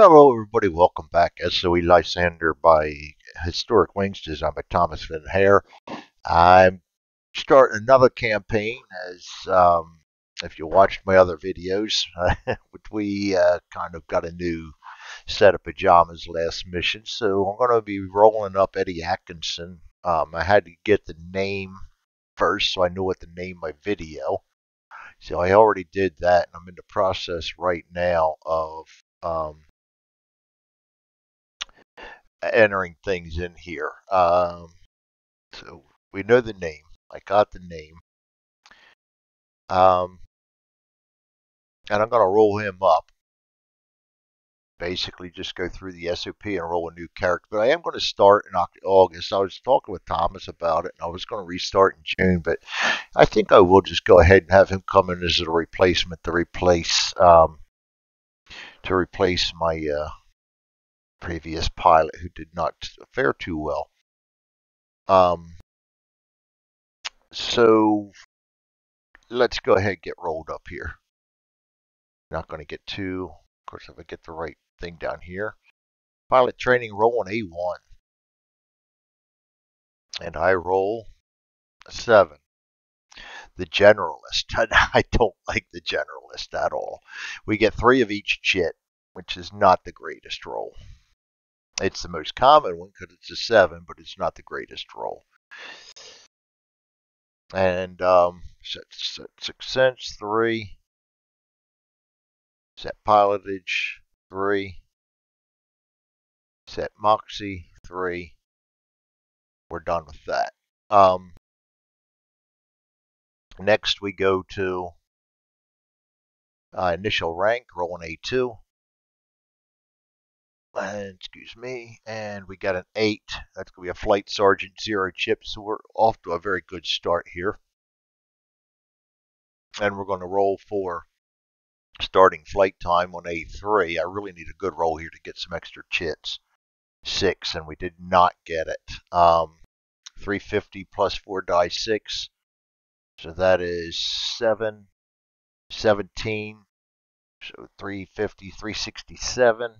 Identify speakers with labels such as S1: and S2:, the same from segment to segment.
S1: Hello, everybody. Welcome back. SOE Lysander by Historic Wings, designed by Thomas Van Hare. I'm starting another campaign as um, if you watched my other videos, we uh, kind of got a new set of pajamas last mission. So I'm going to be rolling up Eddie Atkinson. Um, I had to get the name first so I knew what to name my video. So I already did that, and I'm in the process right now of um, entering things in here. Um, so we know the name. I got the name. Um, and I'm going to roll him up. Basically, just go through the SOP and roll a new character. But I am going to start in August. I was talking with Thomas about it, and I was going to restart in June. But I think I will just go ahead and have him come in as a replacement to replace um, to replace my uh, previous pilot who did not fare too well. Um, so let's go ahead and get rolled up here. Not going to get too, of course, if I get the right thing down here. Pilot training roll on A1. And I roll a 7. The generalist. I don't like the generalist at all. We get three of each chit, which is not the greatest roll. It's the most common one because it's a 7, but it's not the greatest roll. And um, set, sense, 3. Set pilotage, 3. Set moxie, 3. We're done with that. Um, next we go to uh, initial rank, roll an A2 and excuse me, and we got an eight. That's going to be a flight sergeant zero chip, so we're off to a very good start here. And we're going to roll for starting flight time on A3. I really need a good roll here to get some extra chits. Six, and we did not get it. Um, 350 plus four die six, so that is seven, 17. So 350, 367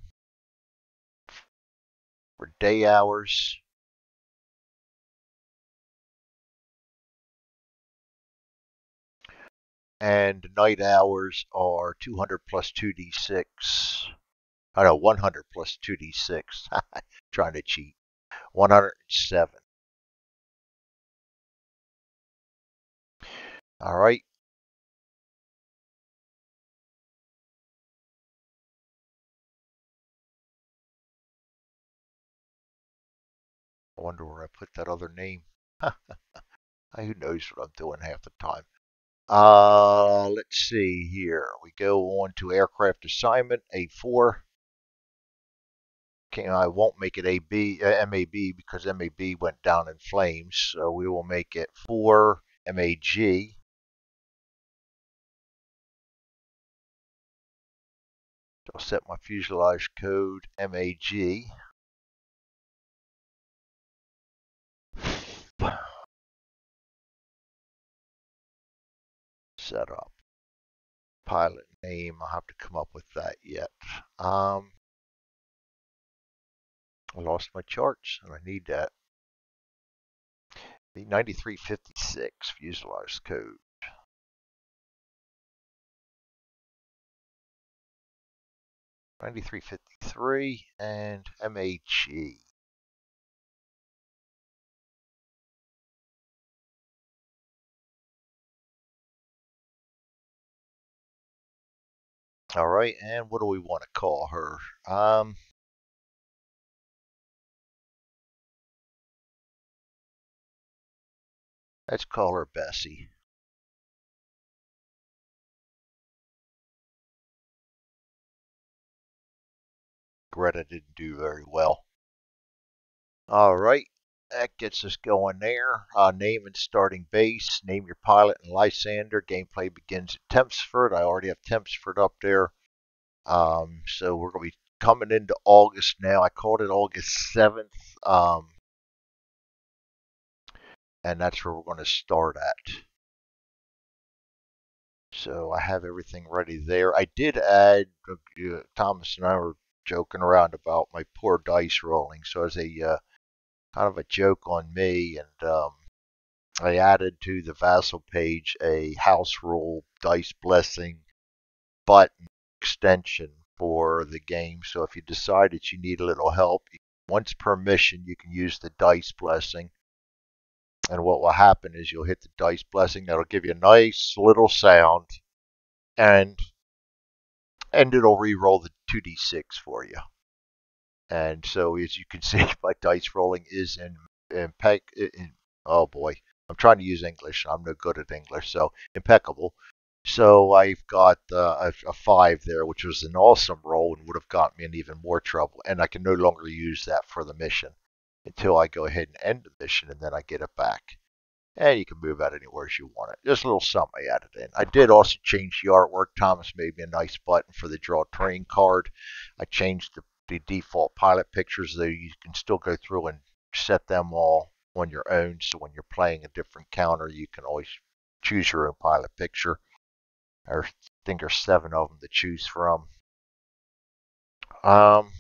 S1: for day hours. And night hours are 200 plus 2d6. I know 100 plus 2d6. Trying to cheat. 107. All right. I wonder where I put that other name. Who knows what I'm doing half the time. Uh, let's see here. We go on to aircraft assignment, A4. Okay, I won't make it AB, uh, MAB because MAB went down in flames. So we will make it 4 MAG. I'll set my fuselage code MAG. Setup. Pilot name, I'll have to come up with that yet. Um, I lost my charts and I need that. The 9356 fuselage code. Ninety-three fifty-three and MAG. All right, and what do we want to call her? Um, let's call her Bessie. Greta didn't do very well. All right, that gets us going there. Uh, name and starting base. Name your pilot and Lysander. Gameplay begins at Tempsford. I already have Tempsford up there. Um, so we're going to be coming into August now. I called it August 7th. Um, and that's where we're going to start at. So I have everything ready there. I did add, uh, Thomas and I were joking around about my poor dice rolling. So as a uh, kind of a joke on me, and um, I added to the Vassal page a house rule dice blessing button extension for the game. So if you decide that you need a little help, once per mission, you can use the dice blessing. And what will happen is you'll hit the dice blessing. That'll give you a nice little sound, and and it'll re-roll the 2d6 for you. And so, as you can see, my dice rolling is in, in, oh boy, I'm trying to use English. I'm no good at English, so impeccable. So I've got uh, a, a, five there, which was an awesome roll and would have gotten me in even more trouble. And I can no longer use that for the mission until I go ahead and end the mission, and then I get it back. And you can move that anywhere as you want it. Just a little something I added in. I did also change the artwork. Thomas made me a nice button for the draw terrain card. I changed the, the default pilot pictures, though you can still go through and set them all on your own. So when you're playing a different counter, you can always choose your own pilot picture. I think there's seven of them to choose from. Um,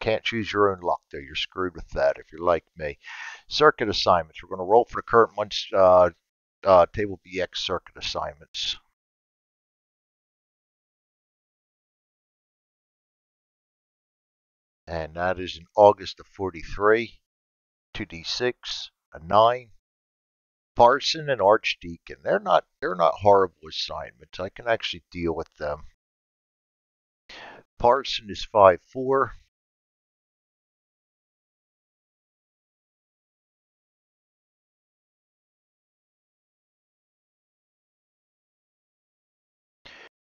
S1: can't choose your own luck, though. You're screwed with that if you're like me. Circuit assignments. We're going to roll for the current month's uh, uh, Table BX circuit assignments. And that is in August of 43. 2d6, a 9. Parson and Archdeacon. They're not they're not horrible assignments. I can actually deal with them. Parson is 5 4.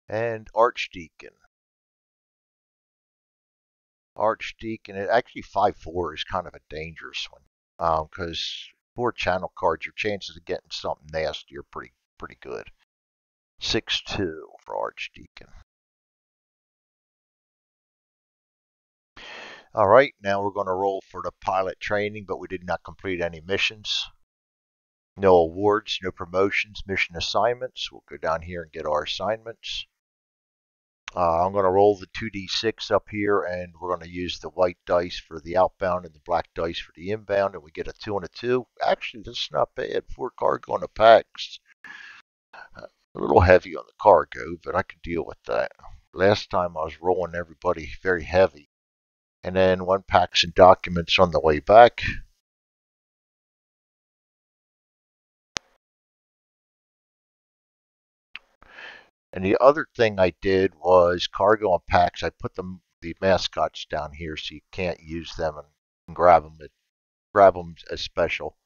S1: and Archdeacon. Archdeacon, actually 5-4 is kind of a dangerous one because um, four channel cards, your chances of getting something nasty are pretty pretty good. 6-2 for Archdeacon. All right, now we're going to roll for the pilot training, but we did not complete any missions. No awards, no promotions, mission assignments. We'll go down here and get our assignments. Uh, I'm going to roll the 2d6 up here, and we're going to use the white dice for the outbound and the black dice for the inbound, and we get a 2 and a 2. Actually, this is not bad. Four cargo on the packs. Uh, a little heavy on the cargo, but I can deal with that. Last time I was rolling everybody very heavy. And then one packs and documents on the way back. And the other thing I did was cargo and packs. I put them the mascots down here so you can't use them and grab them. grab them as special.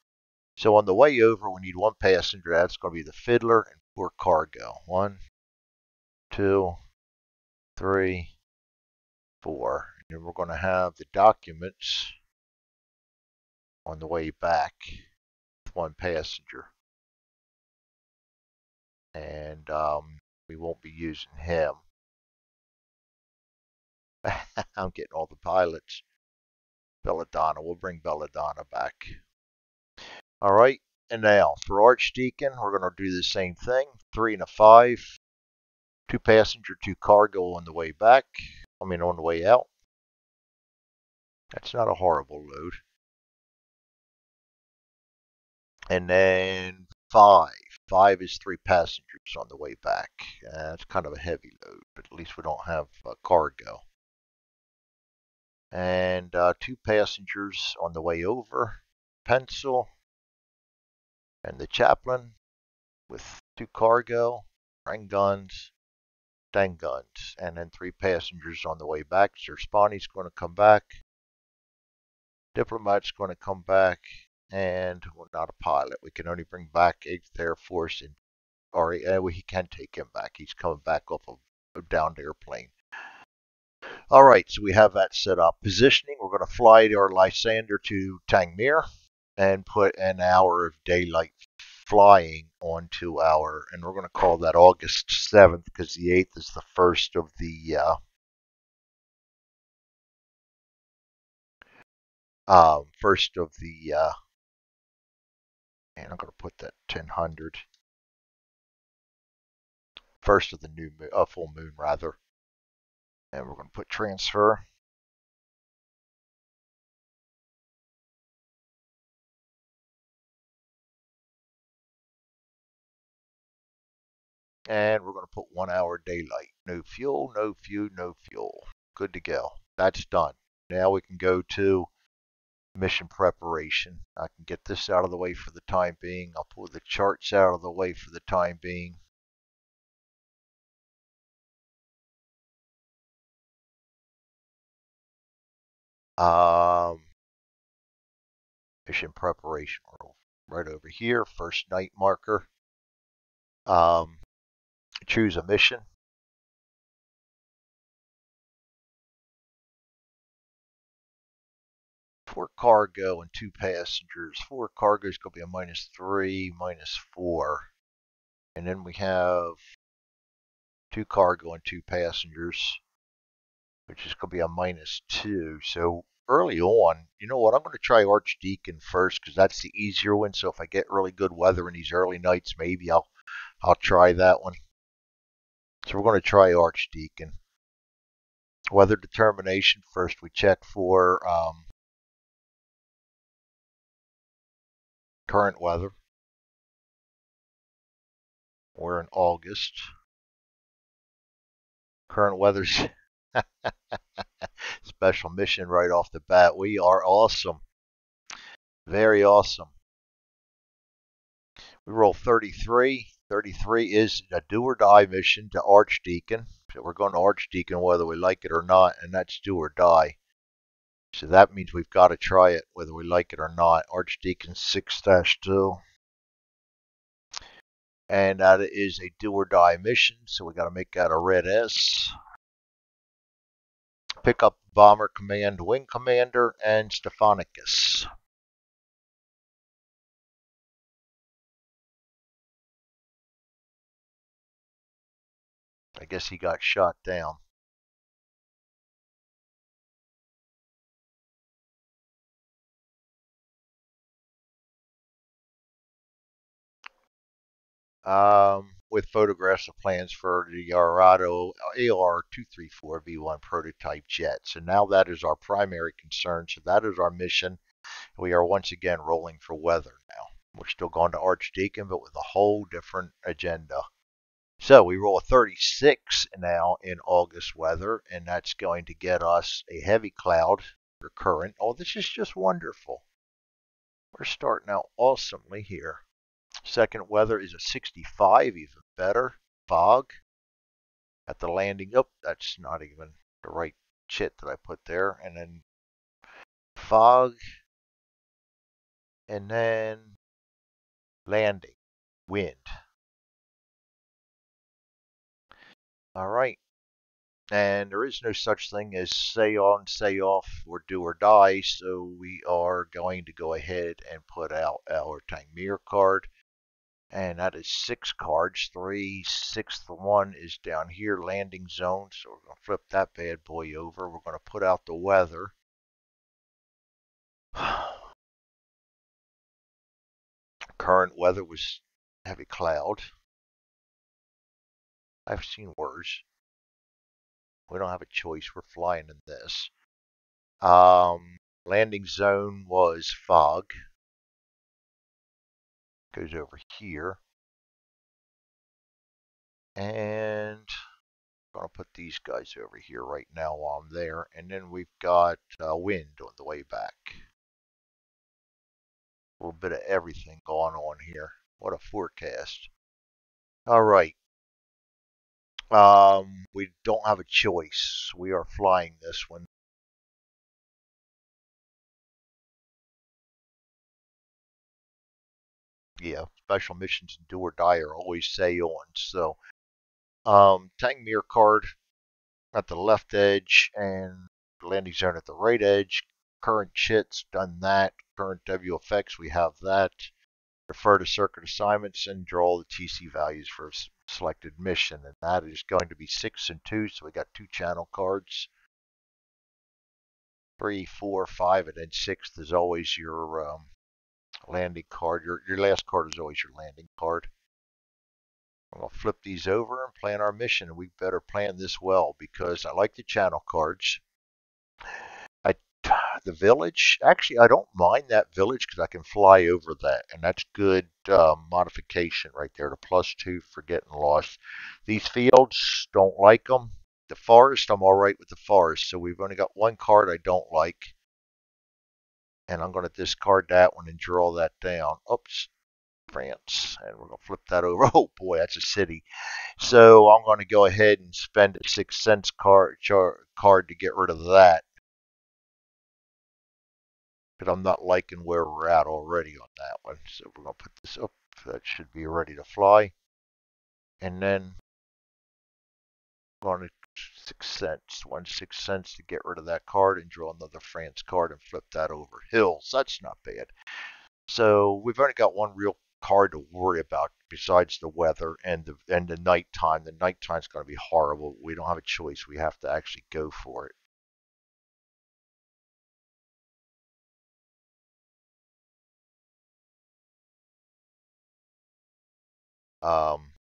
S1: So on the way over, we need one passenger. That's going to be the fiddler and four cargo. One, two, three, four. And we're going to have the documents on the way back with one passenger. And um, we won't be using him. I'm getting all the pilots. Belladonna, we'll bring Belladonna back. All right, and now for Archdeacon, we're going to do the same thing. Three and a five. Two passenger, two cargo on the way back. I mean, on the way out. That's not a horrible load. And then five. Five is three passengers on the way back. Uh, it's kind of a heavy load, but at least we don't have uh, cargo. And uh, two passengers on the way over. Pencil and the chaplain with two cargo, guns, Dang guns, and then three passengers on the way back. Sir Spawny's going to come back. Diplomat's going to come back and we're not a pilot. We can only bring back 8th Air Force, and or uh, we can take him back. He's coming back off of a downed airplane. All right, so we have that set up. Positioning, we're going to fly our Lysander to Tangmere and put an hour of daylight flying onto our, and we're going to call that August 7th because the 8th is the first of the uh, um, first of the uh, and I'm going to put that 1000. First of the new moon, uh, full moon rather. And we're going to put transfer. And we're going to put one hour daylight. No fuel, no fuel, no fuel. Good to go. That's done. Now we can go to mission preparation. I can get this out of the way for the time being. I'll pull the charts out of the way for the time being. Um, mission preparation. right over here. First night marker. Um, choose a mission. Four cargo and two passengers. Four cargo is going to be a minus three, minus four. And then we have two cargo and two passengers which is going to be a minus two. So early on, you know what? I'm going to try Archdeacon first because that's the easier one. So if I get really good weather in these early nights, maybe I'll I'll try that one. So we're going to try Archdeacon. Weather determination first. We check for um, current weather. We're in August. Current weather's Special mission right off the bat. We are awesome. Very awesome. We roll 33. 33 is a do or die mission to Archdeacon. So we're going to Archdeacon whether we like it or not, and that's do or die. So that means we've got to try it whether we like it or not. Archdeacon 6 2. And that is a do or die mission, so we got to make that a red S pick up Bomber Command Wing Commander and Stephanicus. I guess he got shot down. Um, with photographs of plans for the Arado AR-234V1 prototype jet. So now that is our primary concern. So that is our mission. We are once again rolling for weather now. We're still going to Archdeacon, but with a whole different agenda. So we roll a 36 now in August weather, and that's going to get us a heavy cloud recurrent. Oh, this is just wonderful. We're starting out awesomely here. Second weather is a 65, even better. Fog at the landing. Oh, that's not even the right chit that I put there. And then fog. And then landing. Wind. All right. And there is no such thing as say on, say off, or do or die. So we are going to go ahead and put out our Tangmere card and that is six cards. Three, sixth one is down here, landing zone. So we're going to flip that bad boy over. We're going to put out the weather. Current weather was heavy cloud. I've seen worse. We don't have a choice. We're flying in this. Um, landing zone was fog goes over here. And I'm going to put these guys over here right now while I'm there. And then we've got uh, wind on the way back. A little bit of everything going on here. What a forecast. All right. Um, we don't have a choice. We are flying this one. Yeah, special missions and do or die are always say on. So, um, Tangmere card at the left edge and landing zone at the right edge. Current chits, done that. Current WFX, we have that. Refer to circuit assignments and draw the TC values for selected mission. And that is going to be 6 and 2, so we got two channel cards. Three, four, five, and then sixth is always your um, landing card. Your, your last card is always your landing card. I'm going to flip these over and plan our mission. We better plan this well because I like the channel cards. I, the village, actually, I don't mind that village because I can fly over that, and that's good uh, modification right there. The plus two for getting lost. These fields, don't like them. The forest, I'm all right with the forest. So we've only got one card I don't like. And I'm going to discard that one and draw that down. Oops, France. And we're going to flip that over. Oh boy, that's a city. So I'm going to go ahead and spend a six cents card, card to get rid of that. But I'm not liking where we're at already on that one. So we're going to put this up. That should be ready to fly. And then I'm going to six cents, one six cents to get rid of that card and draw another France card and flip that over. Hills, that's not bad. So we've only got one real card to worry about besides the weather and the and the nighttime. The nighttime's going to be horrible. We don't have a choice. We have to actually go for it. Um,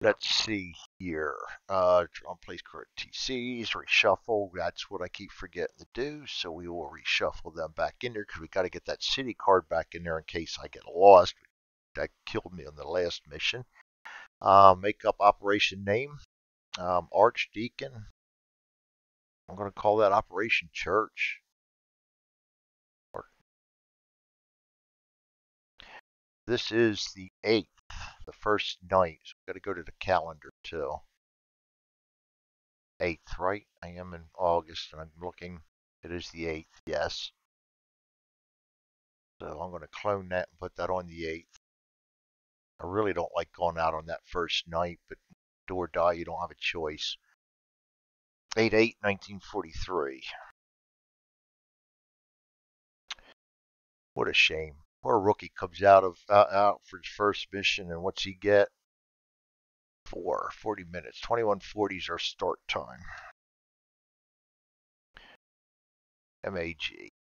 S1: let's see here. Uh, draw place correct TCs, reshuffle. That's what I keep forgetting to do. So we will reshuffle them back in there because we got to get that city card back in there in case I get lost. That killed me on the last mission. Uh, make up operation name. Um, Archdeacon. I'm going to call that Operation Church. This is the 8th the first night. So we got to go to the calendar too. 8th, right? I am in August and I'm looking. It is the 8th, yes. So I'm going to clone that and put that on the 8th. I really don't like going out on that first night, but do or die, you don't have a choice. 8 8 1943. What a shame. Poor rookie comes out of out, out for his first mission, and what's he get? Four, 40 minutes. 2140 is our start time. MAG.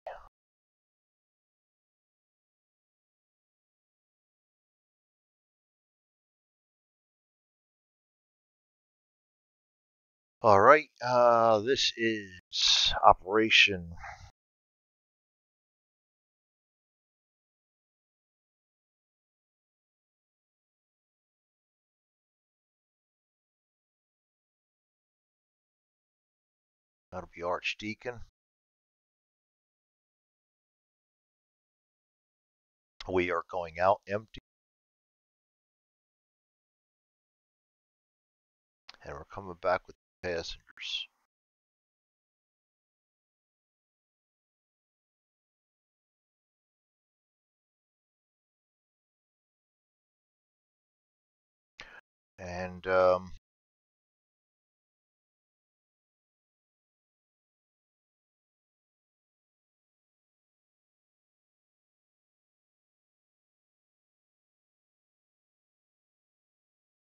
S1: All right, uh, this is Operation That'll be Archdeacon. We are going out empty. And we're coming back with passengers. And um,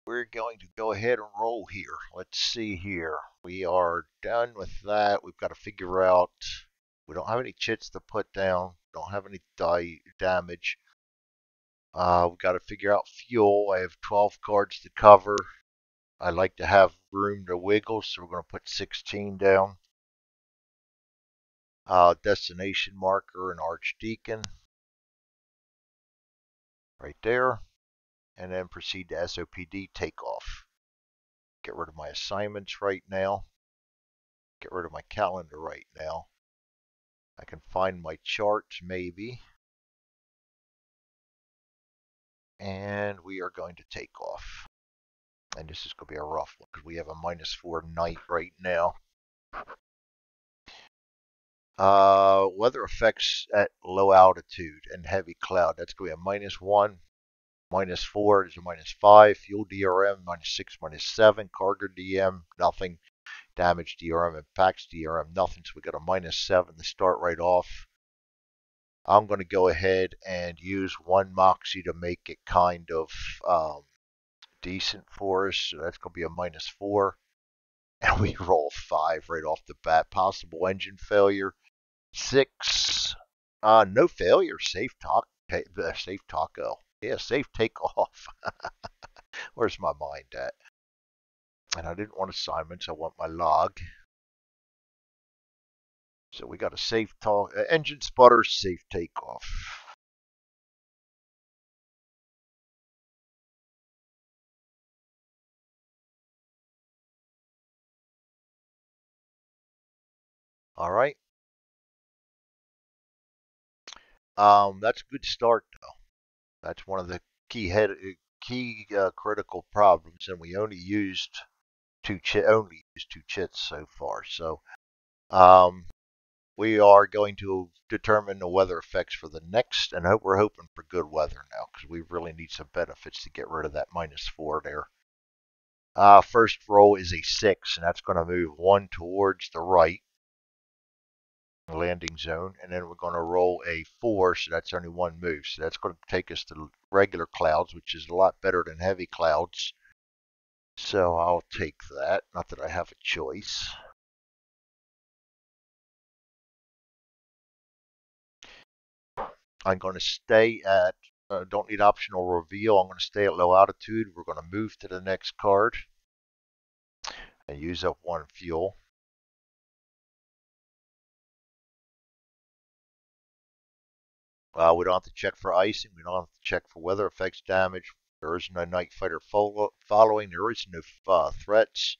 S1: we're going to go ahead and roll here. Let's see here. We are done with that. We've got to figure out, we don't have any chits to put down, don't have any die damage. Uh, we've got to figure out fuel. I have 12 cards to cover. I like to have room to wiggle, so we're going to put 16 down. Uh, destination marker and archdeacon. Right there and then proceed to SOPD takeoff. Get rid of my assignments right now. Get rid of my calendar right now. I can find my charts maybe. And we are going to take off. And this is going to be a rough one because we have a minus four night right now. Uh, weather effects at low altitude and heavy cloud. That's going to be a minus one minus 4 is a minus 5. Fuel DRM, minus 6, minus 7. Cargo DM, nothing. Damage DRM, impacts DRM, nothing. So we got a minus 7 to start right off. I'm going to go ahead and use one Moxie to make it kind of um, decent for us. So that's going to be a minus 4. And we roll 5 right off the bat. Possible engine failure. 6 Uh, no failure. Safe talk. Uh, safe taco. Yeah, safe takeoff. Where's my mind at? And I didn't want assignments. I want my log. So we got a safe talk. Uh, engine sputter. Safe takeoff. All right. Um, that's a good start, though. That's one of the key head key uh, critical problems, and we only used two only used two chits so far. So, um, we are going to determine the weather effects for the next, and hope we're hoping for good weather now because we really need some benefits to get rid of that minus four there. Uh, first roll is a six, and that's going to move one towards the right landing zone, and then we're going to roll a four, so that's only one move. So that's going to take us to regular clouds, which is a lot better than heavy clouds. So I'll take that. Not that I have a choice. I'm going to stay at, uh, don't need optional reveal. I'm going to stay at low altitude. We're going to move to the next card and use up one fuel. Uh, we don't have to check for icing. We don't have to check for weather effects damage. There is no night fighter follow following. There is no uh, threats.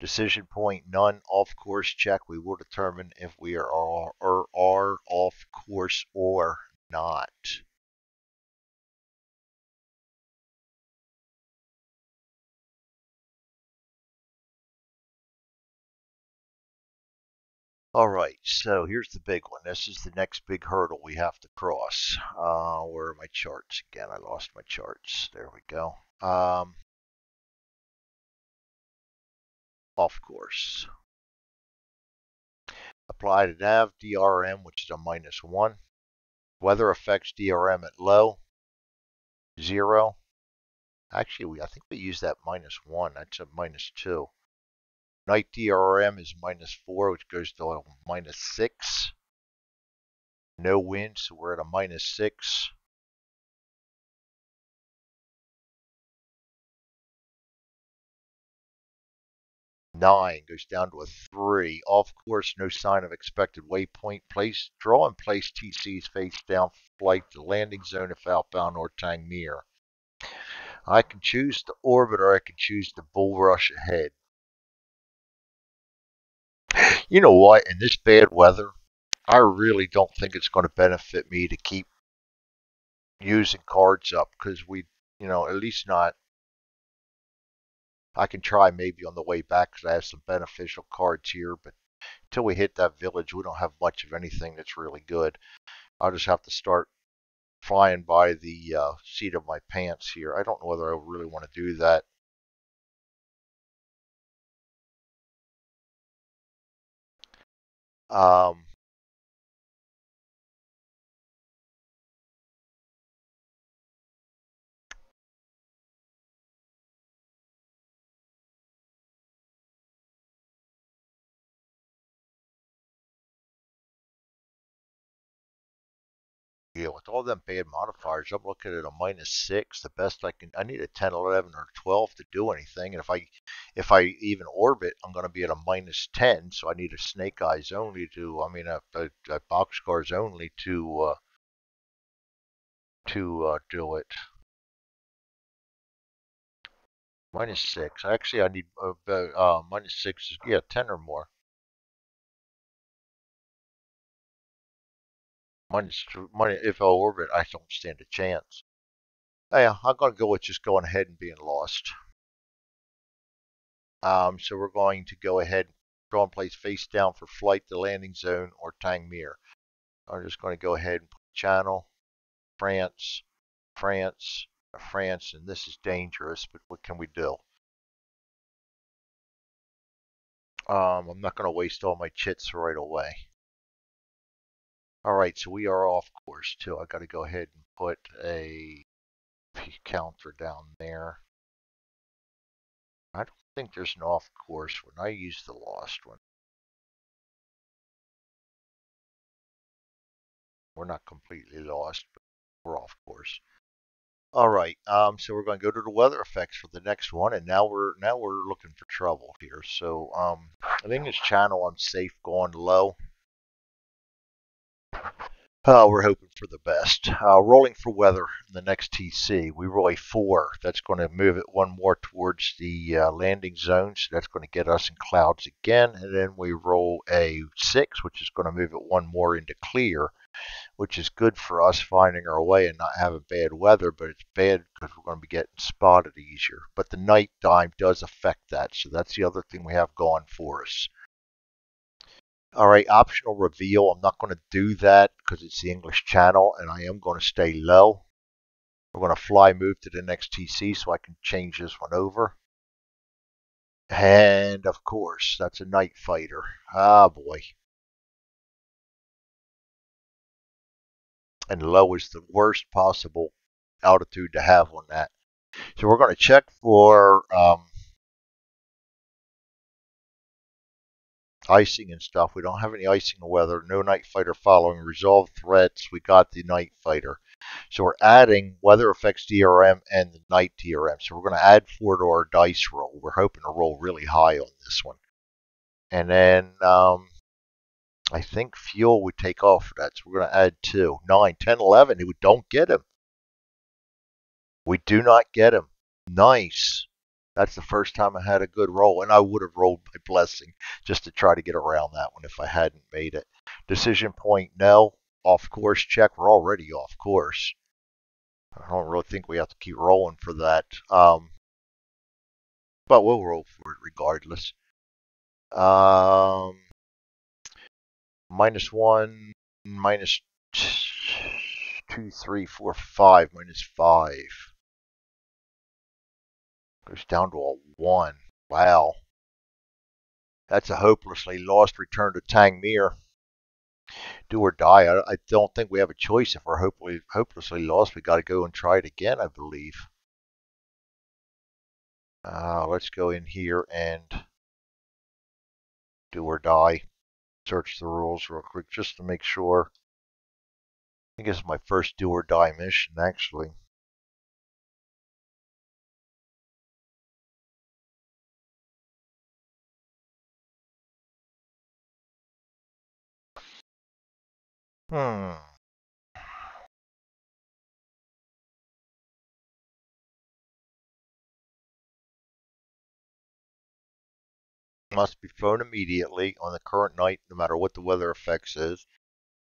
S1: Decision point none. Off course check. We will determine if we are, are, are, are off course or not. All right, so here's the big one. This is the next big hurdle we have to cross. Uh, where are my charts? Again, I lost my charts. There we go. Um, off course. Apply to nav DRM, which is a minus one. Weather affects DRM at low, zero. Actually, we I think we use that minus one. That's a minus two. Night DRM is minus 4, which goes to minus 6. No wind, so we're at a minus 6. Nine goes down to a three. Off course, no sign of expected waypoint. Place draw and place TC's face down flight to landing zone if outbound or Tangmere. I can choose to orbit or I can choose to bull rush ahead. You know what? In this bad weather, I really don't think it's going to benefit me to keep using cards up because we, you know, at least not. I can try maybe on the way back because I have some beneficial cards here, but until we hit that village, we don't have much of anything that's really good. I'll just have to start flying by the uh, seat of my pants here. I don't know whether I really want to do that. Um, with all them bad modifiers, I'm looking at a minus six. The best I can, I need a 10, 11, or 12 to do anything. And if I, if I even orbit, I'm going to be at a minus 10. So I need a snake eyes only to, I mean, a, a, a boxcars only to, uh, to uh, do it. Minus six. Actually, I need uh, uh, minus six. Yeah, 10 or more. Minus, minus, if I orbit, I don't stand a chance. Yeah, I'm going to go with just going ahead and being lost. Um, so we're going to go ahead draw and place face down for flight to landing zone or Tangmere. I'm just going to go ahead and put channel, France, France, France, and this is dangerous, but what can we do? Um, I'm not going to waste all my chits right away. All right, so we are off course too. I got to go ahead and put a counter down there. I don't think there's an off course one. I use the lost one. We're not completely lost, but we're off course. All right, um, so we're going to go to the weather effects for the next one, and now we're now we're looking for trouble here. So um, I think this channel I'm safe going low. Uh, we're hoping for the best. Uh, rolling for weather in the next TC, we roll a four. That's going to move it one more towards the uh, landing zone, so that's going to get us in clouds again. And then we roll a six, which is going to move it one more into clear which is good for us finding our way and not having bad weather, but it's bad because we're going to be getting spotted easier. But the night time does affect that, so that's the other thing we have going for us. All right, optional reveal. I'm not going to do that because it's the English channel, and I am going to stay low. We're going to fly move to the next TC so I can change this one over. And of course, that's a night fighter. Ah, boy. and low is the worst possible altitude to have on that. So we're going to check for um, icing and stuff. We don't have any icing weather. No night fighter following. Resolve threats. We got the night fighter. So we're adding weather effects DRM and the night DRM. So we're going to add four to our dice roll. We're hoping to roll really high on this one. And then um, I think fuel would take off for that. So we're going to add 2. 9, 10, 11. We don't get him. We do not get him. Nice. That's the first time I had a good roll. And I would have rolled my blessing just to try to get around that one if I hadn't made it. Decision point, no. Off course check. We're already off course. I don't really think we have to keep rolling for that. Um, but we'll roll for it regardless. Um, minus one, minus two, three, four, five, minus five. Goes down to a one. Wow. That's a hopelessly lost return to Tangmere. Do or die. I, I don't think we have a choice. If we're hopefully, hopelessly lost, we got to go and try it again, I believe. Uh, let's go in here and do or die search the rules real quick just to make sure. I think is my first do or die mission, actually. Hmm. must be phoned immediately on the current night, no matter what the weather effects is.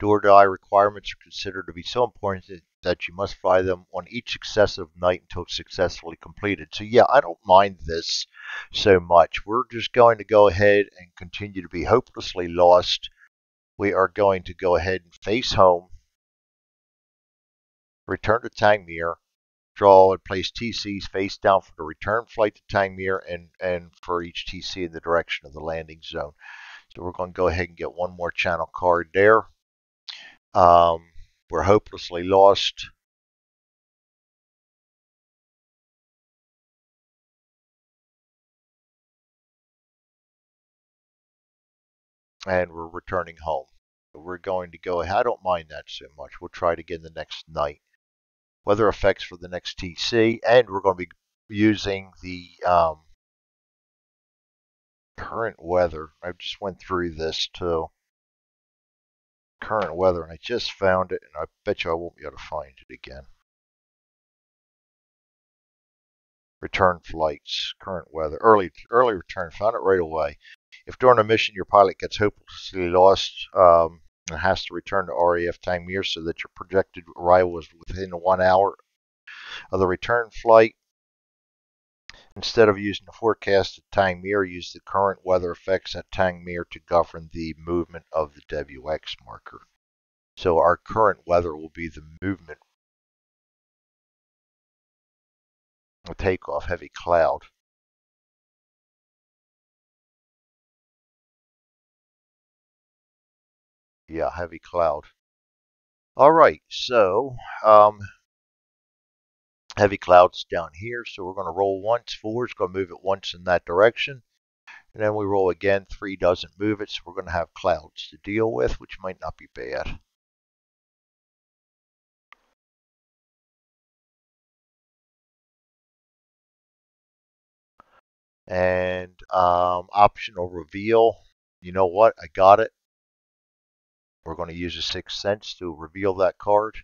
S1: Do or die requirements are considered to be so important that you must fly them on each successive night until successfully completed. So yeah, I don't mind this so much. We're just going to go ahead and continue to be hopelessly lost. We are going to go ahead and face home, return to Tangmere, draw and place TCs face down for the return flight to Tangmere and, and for each TC in the direction of the landing zone. So we're going to go ahead and get one more channel card there. Um, we're hopelessly lost. And we're returning home. We're going to go ahead. I don't mind that so much. We'll try it again the next night weather effects for the next TC, and we're going to be using the um, current weather. I just went through this too. Current weather, and I just found it, and I bet you I won't be able to find it again. Return flights, current weather, early early return. Found it right away. If during a mission your pilot gets hopelessly lost, um, and has to return to RAF Tangmere so that your projected arrival is within one hour of the return flight. Instead of using the forecast at Tangmere, use the current weather effects at Tangmere to govern the movement of the WX marker. So our current weather will be the movement. A takeoff heavy cloud. yeah, heavy cloud. All right, so um, heavy clouds down here. So we're going to roll once, four is going to move it once in that direction. And then we roll again, three doesn't move it. So we're going to have clouds to deal with, which might not be bad. And um, optional reveal. You know what? I got it. We're going to use a sixth sense to reveal that card.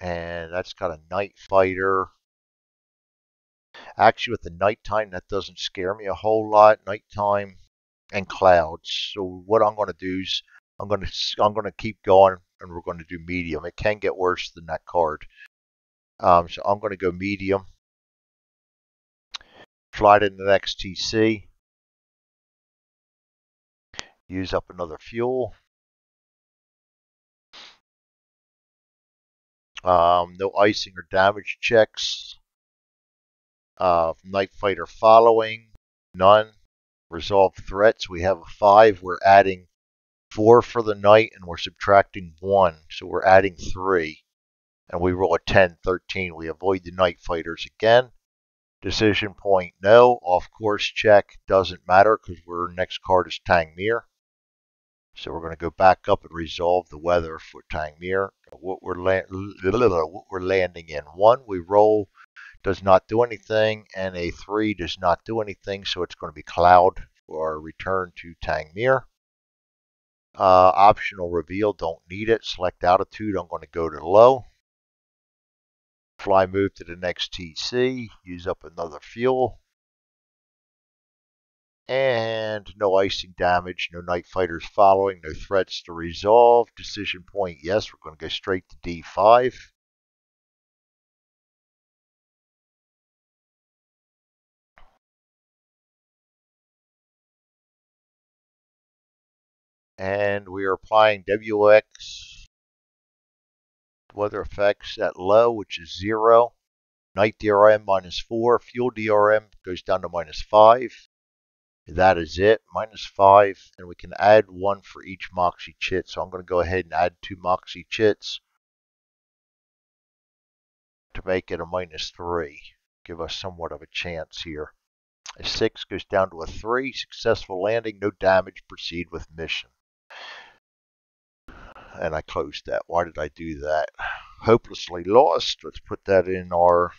S1: And that's got a night fighter. Actually, with the nighttime, that doesn't scare me a whole lot. Nighttime and clouds. So what I'm going to do is I'm going to I'm going to keep going, and we're going to do medium. It can get worse than that card. Um, so I'm going to go medium. Fly to the next TC. Use up another fuel. Um, no icing or damage checks. Uh, Night Fighter following, none. Resolve threats, we have a 5. We're adding 4 for the night and we're subtracting 1. So we're adding 3. And we roll a 10, 13. We avoid the Night Fighters again. Decision point, no. Off course check, doesn't matter because our next card is Tangmere. So we're going to go back up and resolve the weather for Tangmere. What we're, what we're landing in. One, we roll does not do anything, and a 3 does not do anything, so it's going to be cloud for our return to Tangmere. Uh, optional reveal, don't need it. Select altitude, I'm going to go to low. Fly move to the next TC, use up another fuel. And no icing damage, no night fighters following, no threats to resolve. Decision point, yes, we're going to go straight to D5. and we are applying WX weather effects at low, which is zero. Night DRM minus four. Fuel DRM goes down to minus five. That is it, minus five. And we can add one for each Moxie chit. So I'm going to go ahead and add two Moxie chits to make it a minus three. Give us somewhat of a chance here. A six goes down to a three. Successful landing, no damage. Proceed with mission and I closed that. Why did I do that? Hopelessly lost. Let's put that in our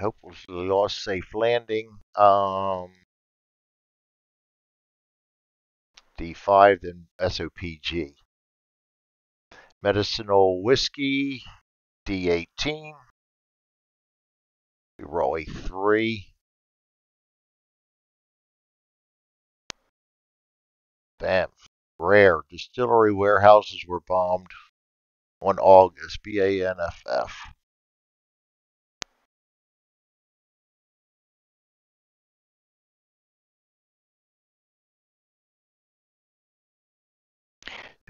S1: hopelessly lost safe landing. Um, D5 then SOPG. Medicinal Whiskey, D18. We roll a 3. Bam. Rare. Distillery warehouses were bombed on August. B-A-N-F-F.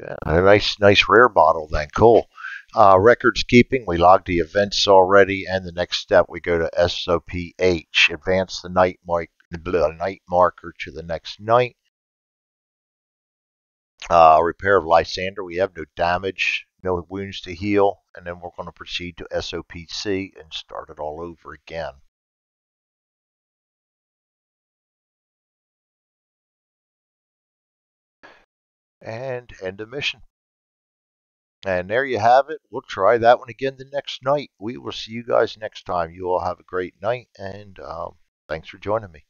S1: Yeah, a nice, nice rare bottle then. Cool. Uh, records keeping, we logged the events already, and the next step we go to SOPH, advance the night mark, night marker to the next night. Uh, repair of Lysander, we have no damage, no wounds to heal, and then we're going to proceed to SOPC and start it all over again. And end of mission. And there you have it. We'll try that one again the next night. We will see you guys next time. You all have a great night, and um, thanks for joining me.